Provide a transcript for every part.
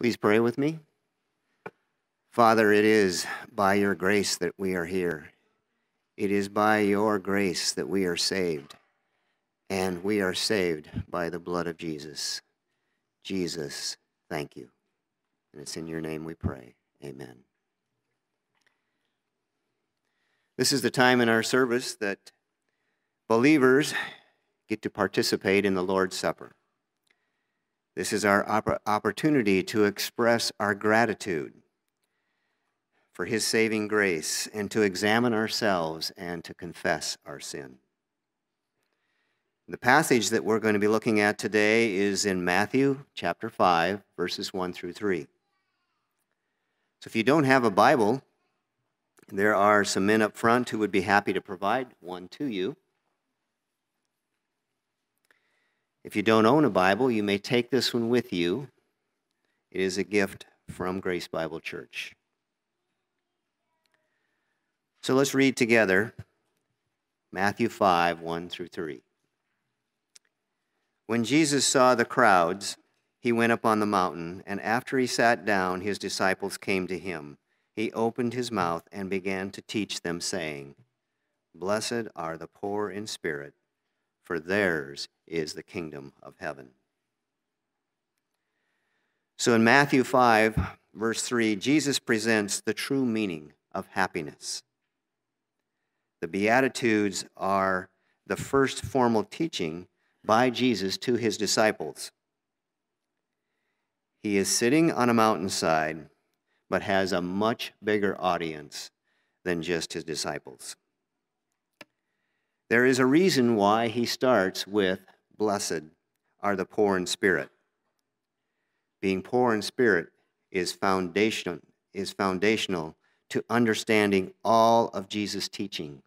Please pray with me. Father, it is by your grace that we are here. It is by your grace that we are saved. And we are saved by the blood of Jesus. Jesus, thank you. And it's in your name we pray. Amen. This is the time in our service that believers get to participate in the Lord's Supper. This is our opportunity to express our gratitude for His saving grace and to examine ourselves and to confess our sin. The passage that we're going to be looking at today is in Matthew chapter 5, verses 1 through 3. So if you don't have a Bible, there are some men up front who would be happy to provide one to you. If you don't own a Bible, you may take this one with you. It is a gift from Grace Bible Church. So let's read together Matthew 5 1 through 3. When Jesus saw the crowds, he went up on the mountain, and after he sat down, his disciples came to him. He opened his mouth and began to teach them, saying, Blessed are the poor in spirit for theirs is the kingdom of heaven. So in Matthew 5, verse 3, Jesus presents the true meaning of happiness. The Beatitudes are the first formal teaching by Jesus to his disciples. He is sitting on a mountainside, but has a much bigger audience than just his disciples. There is a reason why he starts with, Blessed are the poor in spirit. Being poor in spirit is foundational, is foundational to understanding all of Jesus' teaching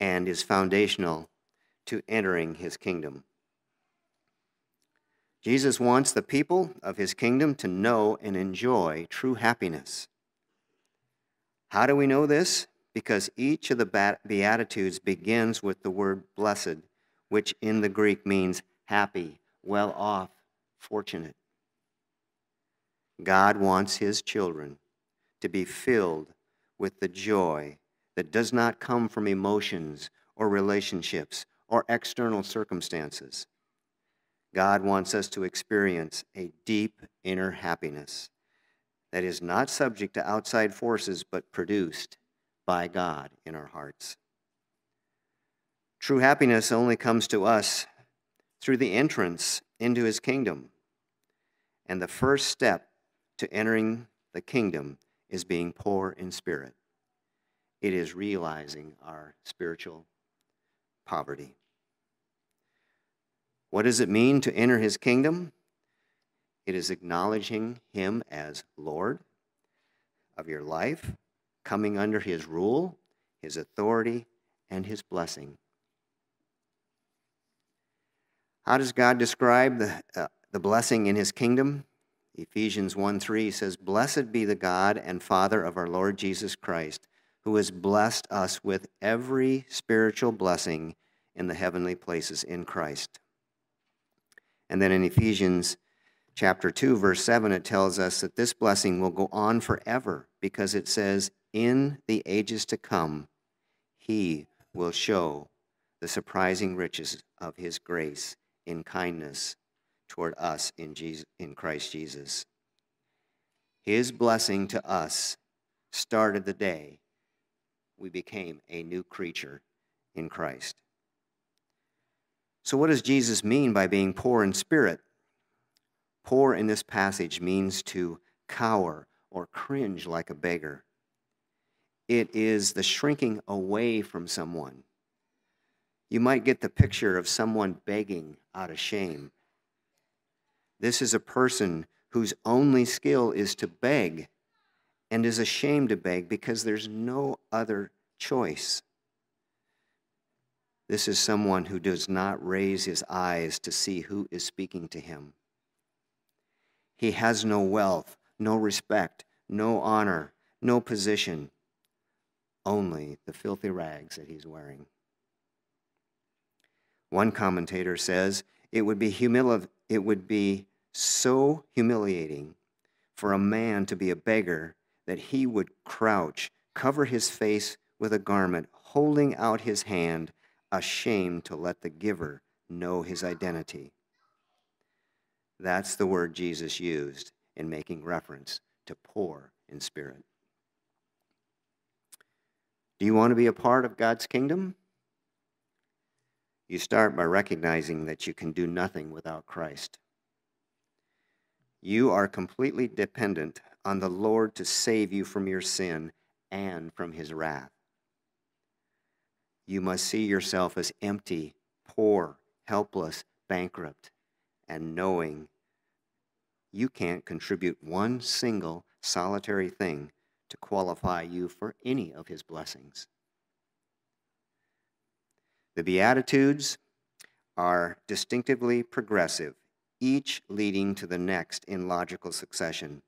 and is foundational to entering his kingdom. Jesus wants the people of his kingdom to know and enjoy true happiness. How do we know this? Because each of the Beatitudes begins with the word blessed, which in the Greek means happy, well off, fortunate. God wants his children to be filled with the joy that does not come from emotions or relationships or external circumstances. God wants us to experience a deep inner happiness that is not subject to outside forces but produced by God in our hearts. True happiness only comes to us through the entrance into his kingdom. And the first step to entering the kingdom is being poor in spirit. It is realizing our spiritual poverty. What does it mean to enter his kingdom? It is acknowledging him as Lord of your life, coming under his rule, his authority, and his blessing. How does God describe the, uh, the blessing in his kingdom? Ephesians 1 3 says, Blessed be the God and Father of our Lord Jesus Christ, who has blessed us with every spiritual blessing in the heavenly places in Christ. And then in Ephesians chapter 2, verse 7, it tells us that this blessing will go on forever because it says, in the ages to come, he will show the surprising riches of his grace in kindness toward us in, Jesus, in Christ Jesus. His blessing to us started the day we became a new creature in Christ. So, what does Jesus mean by being poor in spirit? Poor in this passage means to cower or cringe like a beggar. It is the shrinking away from someone. You might get the picture of someone begging out of shame. This is a person whose only skill is to beg and is ashamed to beg because there's no other choice. This is someone who does not raise his eyes to see who is speaking to him. He has no wealth, no respect, no honor, no position only the filthy rags that he's wearing. One commentator says it would be humili- it would be so humiliating for a man to be a beggar that he would crouch, cover his face with a garment, holding out his hand, ashamed to let the giver know his identity. That's the word Jesus used in making reference to poor in spirit. Do you want to be a part of God's kingdom? You start by recognizing that you can do nothing without Christ. You are completely dependent on the Lord to save you from your sin and from his wrath. You must see yourself as empty, poor, helpless, bankrupt, and knowing you can't contribute one single solitary thing to qualify you for any of his blessings. The Beatitudes are distinctively progressive, each leading to the next in logical succession.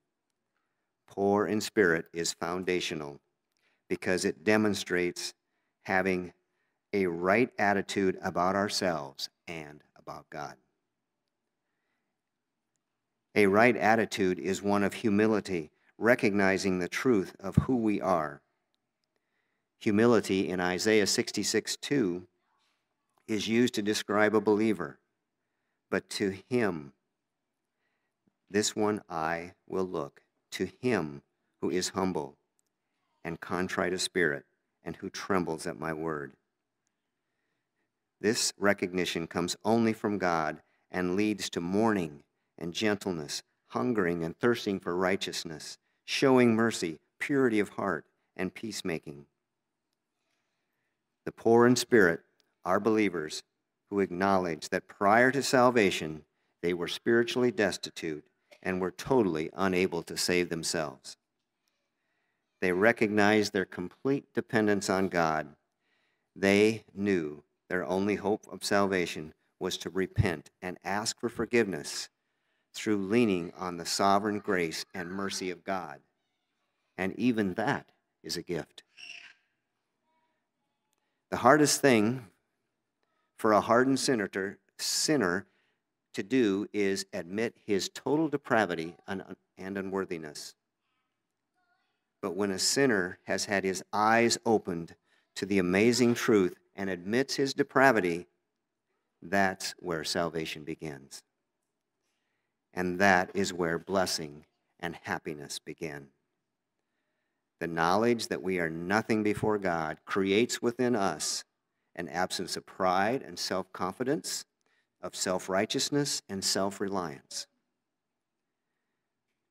Poor in spirit is foundational because it demonstrates having a right attitude about ourselves and about God. A right attitude is one of humility, recognizing the truth of who we are. Humility in Isaiah 66 2 is used to describe a believer, but to him, this one I will look, to him who is humble and contrite of spirit and who trembles at my word. This recognition comes only from God and leads to mourning and gentleness, hungering and thirsting for righteousness, showing mercy, purity of heart, and peacemaking. The poor in spirit are believers who acknowledge that prior to salvation, they were spiritually destitute and were totally unable to save themselves. They recognized their complete dependence on God. They knew their only hope of salvation was to repent and ask for forgiveness through leaning on the sovereign grace and mercy of God. And even that is a gift. The hardest thing for a hardened sinner to, sinner to do is admit his total depravity and unworthiness. But when a sinner has had his eyes opened to the amazing truth and admits his depravity, that's where salvation begins. And that is where blessing and happiness begin. The knowledge that we are nothing before God creates within us an absence of pride and self confidence, of self righteousness and self reliance.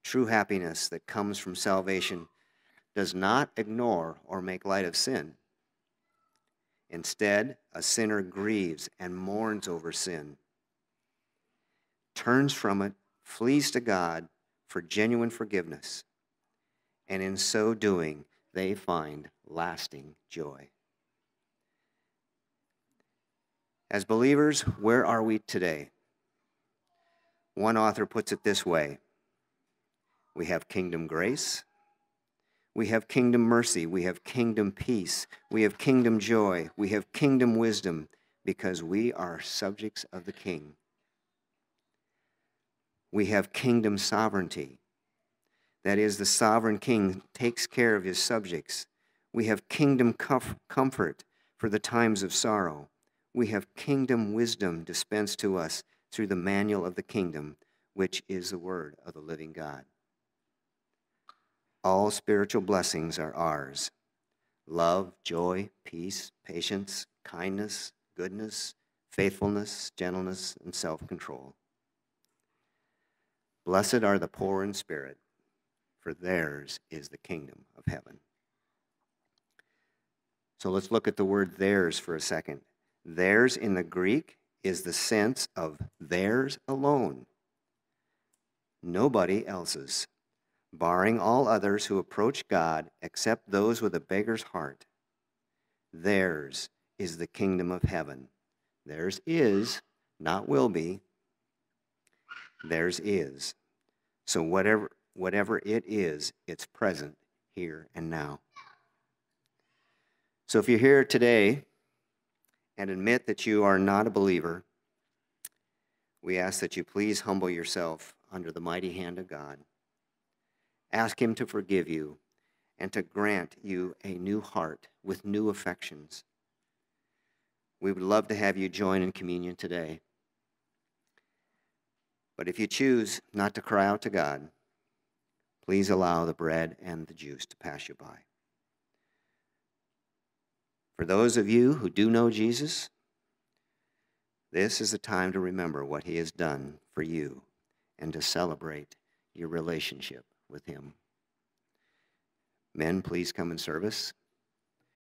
True happiness that comes from salvation does not ignore or make light of sin. Instead, a sinner grieves and mourns over sin, turns from it, flees to God for genuine forgiveness, and in so doing, they find lasting joy. As believers, where are we today? One author puts it this way We have kingdom grace, we have kingdom mercy, we have kingdom peace, we have kingdom joy, we have kingdom wisdom, because we are subjects of the King. We have kingdom sovereignty. That is, the sovereign king takes care of his subjects. We have kingdom comfort for the times of sorrow we have kingdom wisdom dispensed to us through the manual of the kingdom, which is the word of the living God. All spiritual blessings are ours love, joy, peace, patience, kindness, goodness, faithfulness, gentleness, and self control. Blessed are the poor in spirit, for theirs is the kingdom of heaven. So let's look at the word theirs for a second. Theirs in the Greek is the sense of theirs alone, nobody else's, barring all others who approach God except those with a beggar's heart. Theirs is the kingdom of heaven. Theirs is, not will be. Theirs is. So whatever whatever it is, it's present here and now. So if you're here today and admit that you are not a believer, we ask that you please humble yourself under the mighty hand of God. Ask Him to forgive you and to grant you a new heart with new affections. We would love to have you join in communion today. But if you choose not to cry out to God, please allow the bread and the juice to pass you by. For those of you who do know Jesus, this is the time to remember what he has done for you and to celebrate your relationship with him. Men, please come in service.